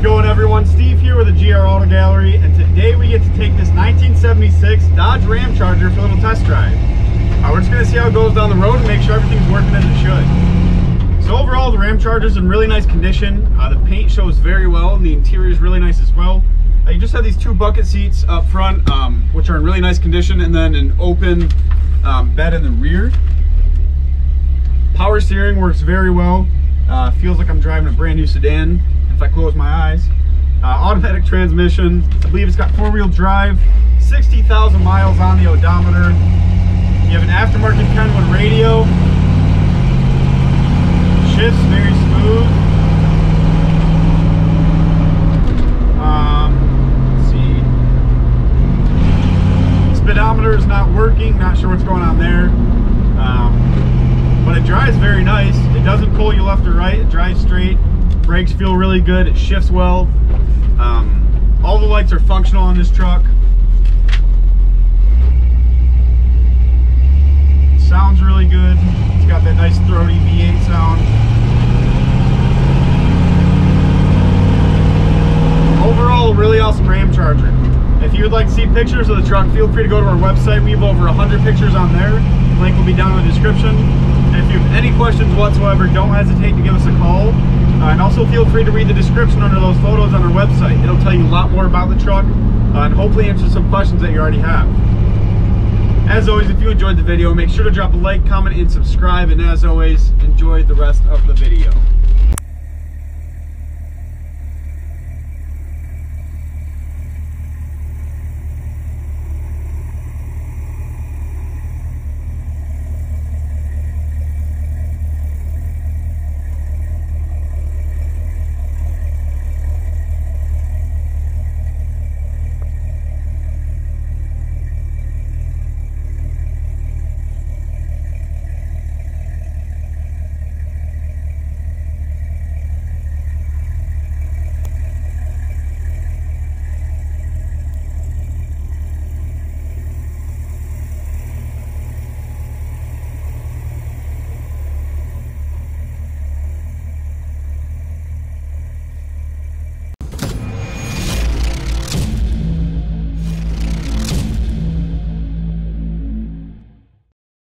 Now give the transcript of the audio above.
it going everyone? Steve here with the GR Auto Gallery and today we get to take this 1976 Dodge Ramcharger for a little test drive. Uh, we're just going to see how it goes down the road and make sure everything's working as it should. So overall the Ramcharger's in really nice condition. Uh, the paint shows very well and the interior is really nice as well. Uh, you just have these two bucket seats up front um, which are in really nice condition and then an open um, bed in the rear. Power steering works very well. Uh, feels like I'm driving a brand new sedan if I close my eyes. Uh, automatic transmission. I believe it's got four-wheel drive. 60,000 miles on the odometer. You have an aftermarket Kenwood radio. Shifts very smooth. Um, see. Speedometer is not working. Not sure what's going on there. Um, but it drives very nice. It doesn't pull you left or right. It drives straight. Brakes feel really good. It shifts well. Um, all the lights are functional on this truck. Sounds really good. It's got that nice throaty V8 sound. Overall, really awesome Ramcharger. If you would like to see pictures of the truck, feel free to go to our website. We have over 100 pictures on there. Link will be down in the description. If you have any questions whatsoever, don't hesitate to give us a call. Uh, and also feel free to read the description under those photos on our website. It'll tell you a lot more about the truck uh, and hopefully answer some questions that you already have. As always, if you enjoyed the video, make sure to drop a like, comment, and subscribe. And as always, enjoy the rest of the video.